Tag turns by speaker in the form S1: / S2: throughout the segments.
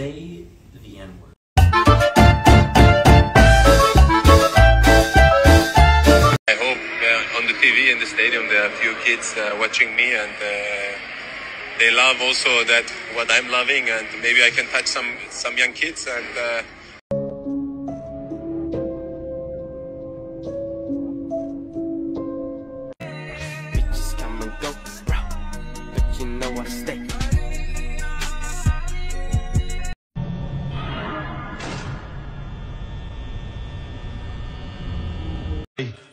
S1: say the N word.
S2: I hope uh, on the TV in the stadium there are a few kids uh, watching me and uh, they love also that what I'm loving and maybe I can touch some some young kids and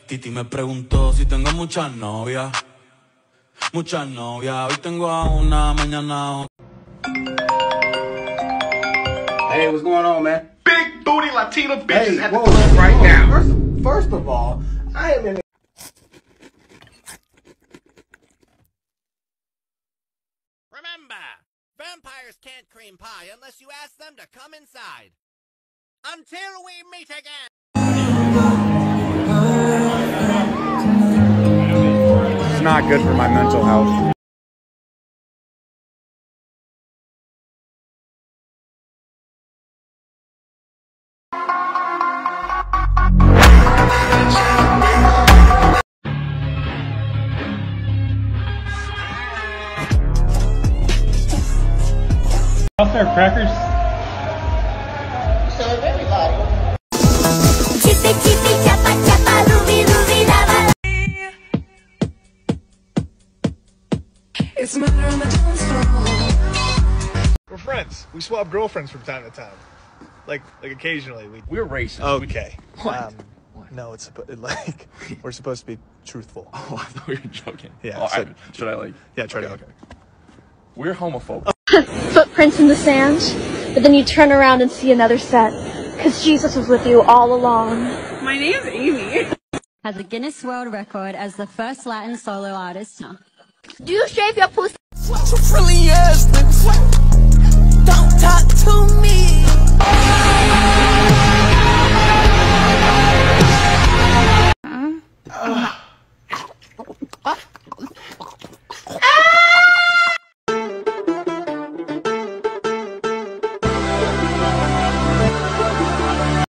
S3: Titi me preguntó si tengo muchas novias. Muchas novias. Hoy tengo a una, mañana a otra.
S4: Hey, what's going on, man?
S5: Big booty Latina bitches
S4: Hey,
S5: at
S4: whoa,
S5: the club right
S4: whoa.
S5: now.
S4: First, first of all, I am in.
S6: Remember, vampires can't cream pie unless you ask them to come inside. Until we meet again.
S5: Not good for my mental health.
S7: Chippy
S5: We swap girlfriends from time to time. Like, like occasionally. We.
S8: We're racist.
S5: Okay.
S8: What?
S5: Um, no, it's suppo- like we're supposed to be truthful.
S8: Oh, I thought we were joking.
S5: Yeah,
S8: Oh,
S5: so-
S8: I- should I like?
S5: Yeah, try
S8: okay,
S5: to.
S8: okay. We're homophobic.
S7: Footprints in the sand, but then you turn around and see another set. Cause Jesus was with you all along.
S9: My name's Amy.
S7: Has a Guinness World Record as the first Latin solo artist. Do you shave your pussy?
S10: Friendly ass niggas. Talk to me.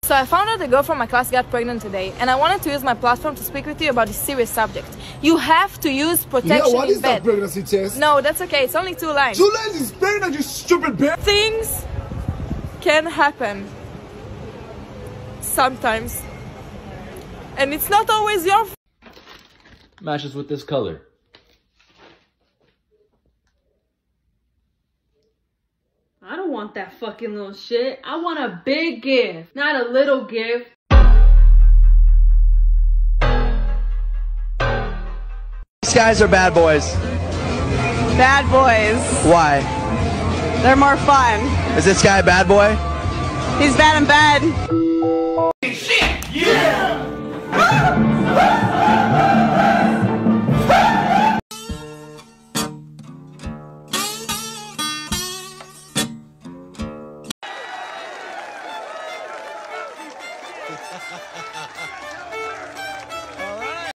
S9: So I found out a girl from my class got pregnant today, and I wanted to use my platform to speak with you about this serious subject. You have to use protection in bed.
S4: pregnancy test?
S9: No, that's okay. It's only two lines.
S4: Two lines is pregnant, you stupid bitch!
S9: Things can happen sometimes, and it's not always your
S1: Matches with this color.
S9: I don't want that fucking little shit. I want a big gift, not a little gift.
S10: These guys are bad boys.
S9: Bad boys.
S10: Why?
S9: They're more fun.
S10: Is this guy a bad boy?
S9: He's bad in bed.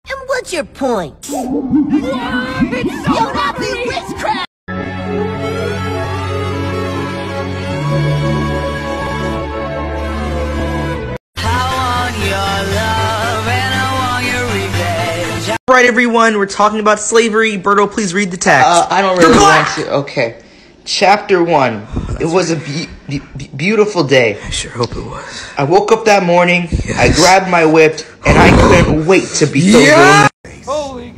S10: And what's your point? It's so happy witchcraft!
S11: Right, everyone, we're talking about slavery. Berto, please read the text.
S12: Uh, I don't really want to. Okay. Chapter 1. It was a be- be- beautiful day.
S11: I sure hope it was.
S12: I woke up that morning, I grabbed my whip, and I couldn't wait to be filled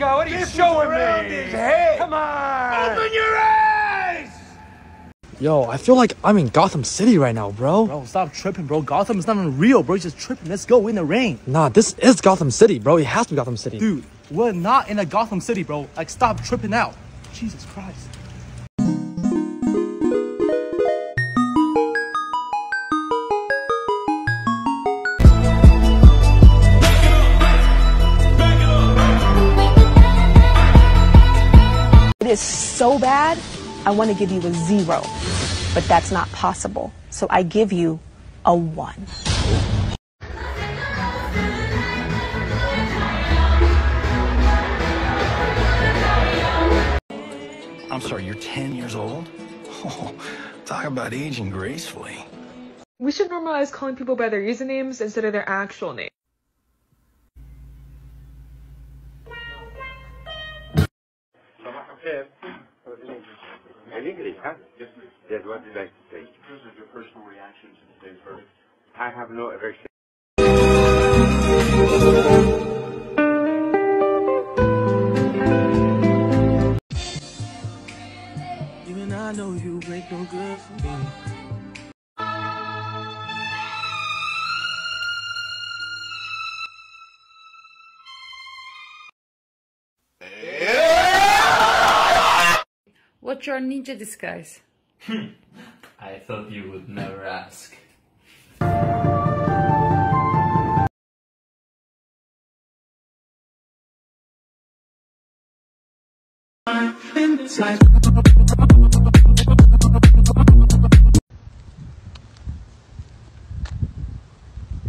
S11: Yeah!
S12: with
S5: Holy God! What are you showing me? His head. Come on! Open your eyes!
S13: Yo, I feel like I'm in Gotham City right now, bro. Bro, stop tripping, bro. Gotham is not even real, bro. You're just tripping. Let's go in the rain. Nah, this is Gotham City, bro. It has to be Gotham City. Dude, we're not in a Gotham City, bro. Like, stop tripping out. Jesus Christ.
S9: So bad, I want to give you a zero, but that's not possible. So I give you a one.
S14: I'm sorry, you're 10 years old? Oh, Talk about aging gracefully.
S15: We should normalize calling people by their usernames instead of their actual name.
S16: In English, huh? Yes, Yes, what did I say? Because of your personal reaction to today's verdict. I have no aversion.
S3: Even I know you make no good for me.
S17: What's your ninja disguise?
S1: I thought you would never ask.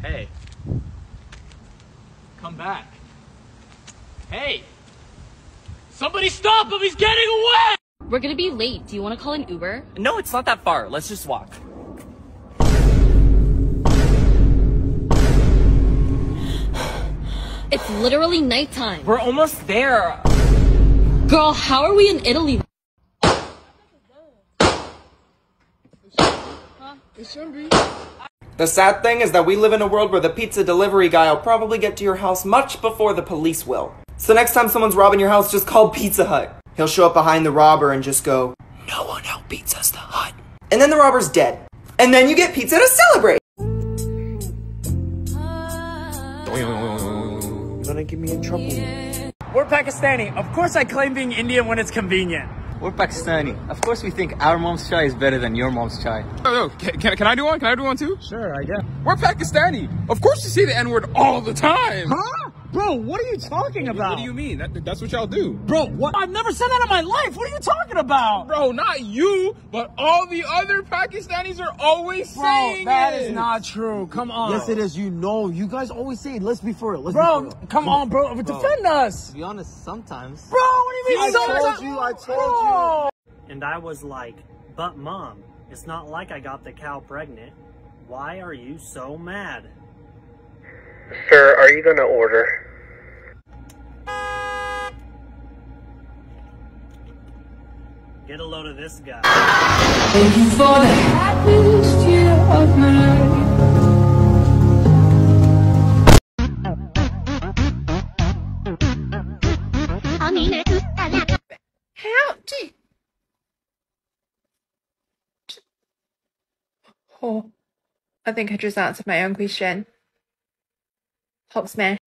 S18: Hey. Come back. Hey! Somebody stop him! He's getting away!
S10: We're gonna be late. Do you want to call an Uber?
S19: No, it's not that far. Let's just walk.
S10: It's literally nighttime.
S19: We're almost there.
S10: Girl, how are we in Italy?
S20: The sad thing is that we live in a world where the pizza delivery guy will probably get to your house much before the police will. So next time someone's robbing your house, just call Pizza Hut. He'll show up behind the robber and just go, No one outbeats us the hut. And then the robber's dead. And then you get pizza to celebrate.
S18: You're gonna get me in trouble. We're Pakistani. Of course I claim being Indian when it's convenient.
S21: We're Pakistani. Of course we think our mom's chai is better than your mom's chai.
S8: Oh, no, can, can, can I do one? Can I do one too?
S18: Sure, I guess.
S8: We're Pakistani. Of course you say the N-word all the time.
S18: Huh? Bro, what are you talking about?
S8: What do you mean? That, that's what y'all do.
S18: Bro, what? I've never said that in my life. What are you talking about?
S8: Bro, not you, but all the other Pakistanis are always
S18: Bro,
S8: saying
S18: that
S8: it.
S18: is not true. Come on.
S22: Yes, it is. You know, you guys always say it. Let's be for it. Let's
S18: Bro,
S22: be for it.
S18: come on, bro. Defend us.
S21: To be honest, sometimes.
S18: Bro, what do you mean
S22: I
S18: sometimes?
S22: told you, I told
S18: Bro.
S6: And I was like, but mom, it's not like I got the cow pregnant. Why are you so mad?
S23: Sir, are you gonna order?
S6: Get a load of this guy.
S24: Thank you for the happiest year of my life.
S15: Howdy. Oh, I think I just answered my own question. Hulk smash.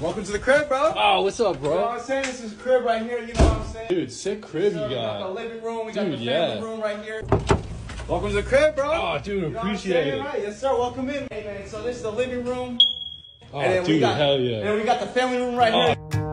S4: Welcome to the crib, bro.
S18: Oh, what's up, bro?
S4: You know
S18: bro?
S4: what I'm saying? This is the crib right here. You know what I'm saying?
S18: Dude, sick crib you got.
S4: We got the living room. We got
S18: Dude,
S4: the family
S18: yeah.
S4: room right here. Welcome to the crib, bro.
S18: Oh, dude,
S4: You know what I'm
S18: appreciate it.
S4: Right. Yes, sir. Welcome in. Hey, man. So this is the living room.
S18: Oh,
S4: and then we
S18: dude,
S4: got,
S18: hell yeah.
S4: And then we got the family room right
S18: Oh.
S4: here.